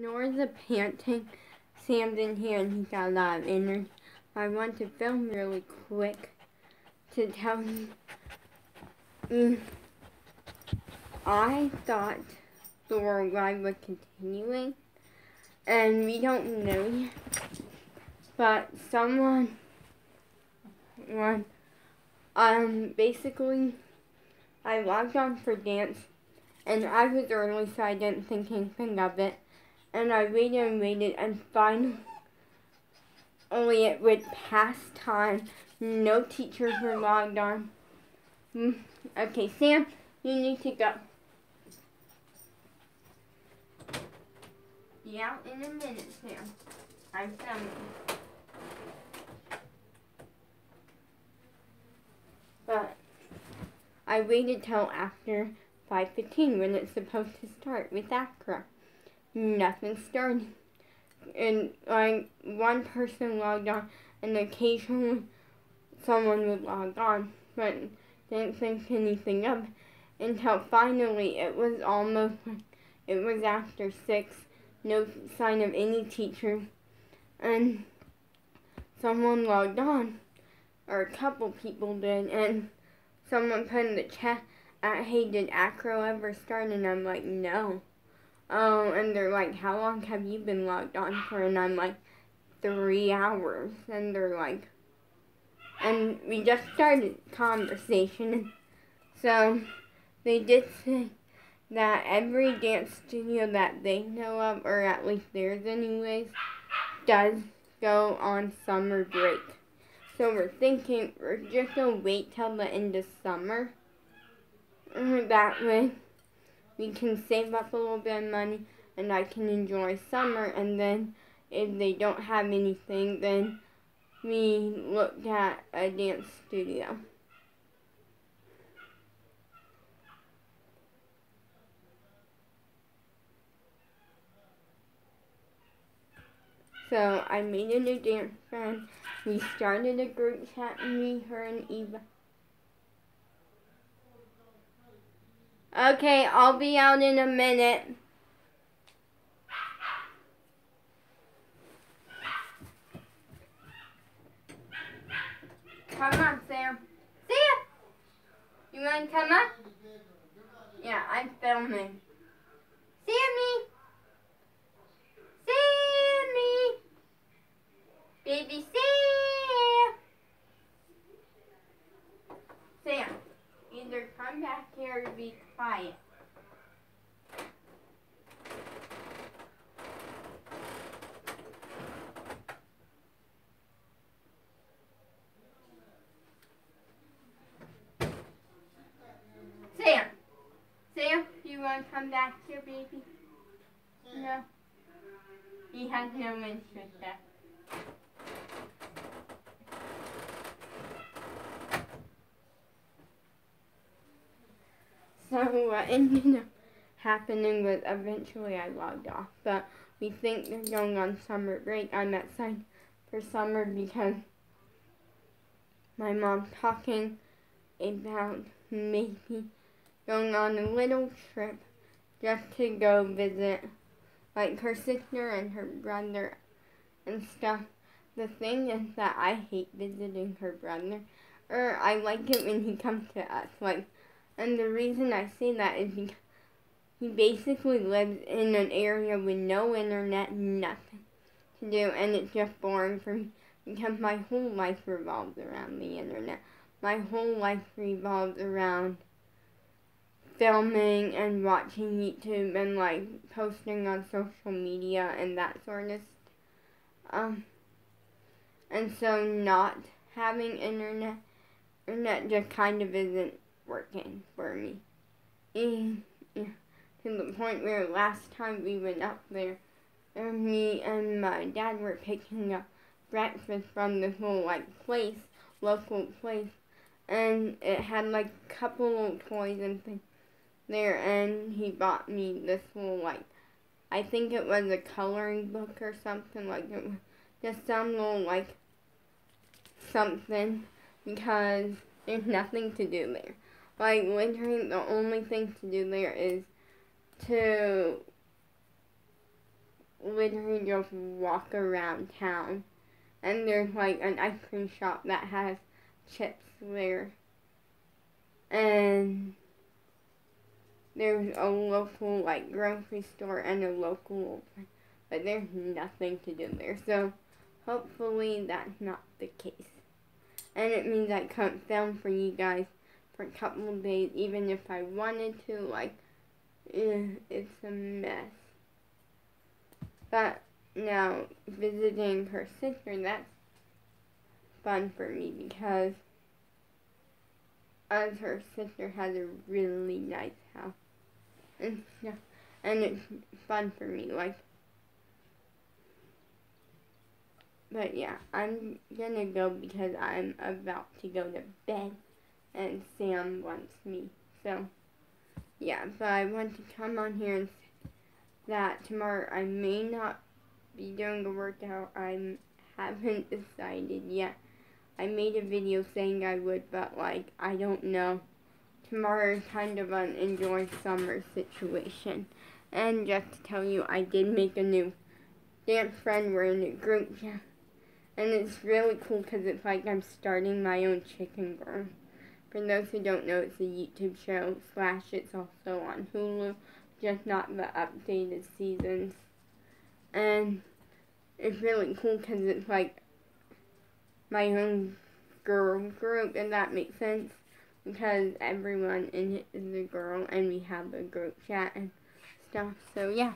Nor the panting. Sam's in here and he's got a lot of energy. I want to film really quick to tell you. Mm, I thought the worldwide was continuing, and we don't know yet. But someone, one, um, basically, I logged on for dance, and I was early, so I didn't think anything of it and I waited and waited and finally only it would pass time. No teachers were logged on. Hmm, okay, Sam, you need to go. Be out in a minute, Sam. I'm coming. But I waited till after 5.15 when it's supposed to start with Acro nothing started. And like one person logged on, and occasionally someone would log on, but didn't think anything of it until finally it was almost it was after six, no sign of any teacher, and someone logged on, or a couple people did, and someone put in the chat, "Hey, did Acro ever start?" And I'm like, no. Um, and they're like, how long have you been logged on for? And I'm like, three hours. And they're like, and we just started conversation. So they did say that every dance studio that they know of, or at least theirs anyways, does go on summer break. So we're thinking we're just gonna wait till the end of summer. That way we can save up a little bit of money and I can enjoy summer and then if they don't have anything then we looked at a dance studio. So I made a new dance friend. We started a group chat, me, her, and Eva. Okay, I'll be out in a minute. Come on, Sam. Sam! You want to come up? Yeah, I'm filming. Sammy! Sammy! Baby Sam! Sam, either come back here or be quiet. Sam, Sam, you want to come back here, baby? No. He has no interest there. So what ended up happening was eventually I logged off, but we think they're going on summer break. I'm excited for summer because my mom's talking about maybe going on a little trip just to go visit like her sister and her brother and stuff. The thing is that I hate visiting her brother, or I like it when he comes to us. Like and the reason I say that is because he basically lives in an area with no internet, nothing to do, and it's just boring for me because my whole life revolves around the internet. My whole life revolves around filming and watching YouTube and like posting on social media and that sort of stuff. Um, and so not having internet, internet just kind of isn't working for me. And, to the point where last time we went up there, me and my dad were picking up breakfast from this little like place, local place, and it had like a couple little toys and things there, and he bought me this little like, I think it was a coloring book or something like it was just some little like something because there's nothing to do there. Like, literally, the only thing to do there is to literally just walk around town. And there's like an ice cream shop that has chips there. And there's a local like grocery store and a local but there's nothing to do there. So hopefully that's not the case. And it means I can't film for you guys for a couple days even if I wanted to like eh, it's a mess. But now visiting her sister that's fun for me because as her sister has a really nice house and yeah, and it's fun for me. Like, but yeah, I'm gonna go because I'm about to go to bed, and Sam wants me. So, yeah, but I want to come on here and that tomorrow I may not be doing a workout. I haven't decided yet. I made a video saying I would, but like I don't know tomorrow is kind of an enjoy summer situation. And just to tell you, I did make a new dance friend. We're in a group yeah. And it's really cool because it's like I'm starting my own chicken girl. For those who don't know, it's a YouTube show, slash it's also on Hulu, just not the updated seasons. And it's really cool because it's like my own girl group, and that makes sense because everyone in it is a girl and we have a group chat and stuff. So yeah.